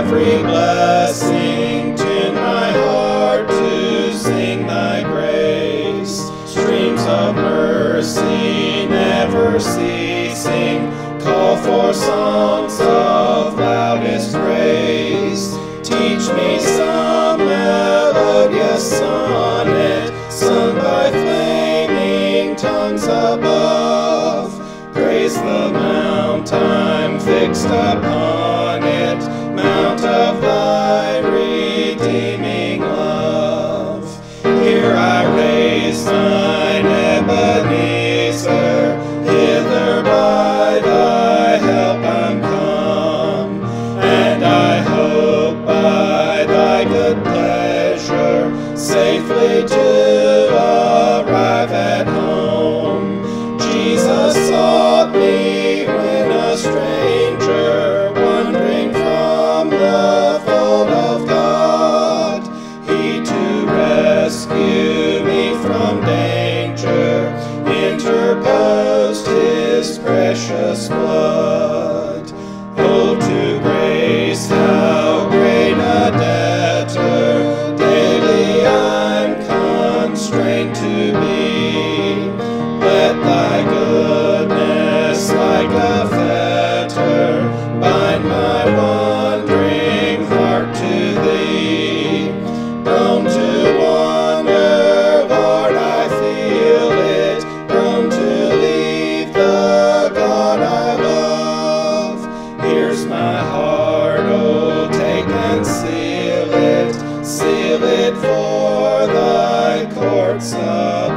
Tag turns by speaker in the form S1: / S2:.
S1: every blessing. Tune my heart to sing thy grace. Streams of mercy never ceasing. Call for songs of loudest praise. Teach me some melodious sonnet sung by flaming tongues above. Praise the mount I'm fixed upon mount of thy redeeming love. Here I raise thine Ebenezer, hither by thy help I'm come, and I hope by thy good pleasure safely to arrive at home. Jesus sought me when a stranger. from danger, interposed his precious blood. Oh, to grace, how great a debtor daily I'm constrained to be. Let thy goodness, like a sun.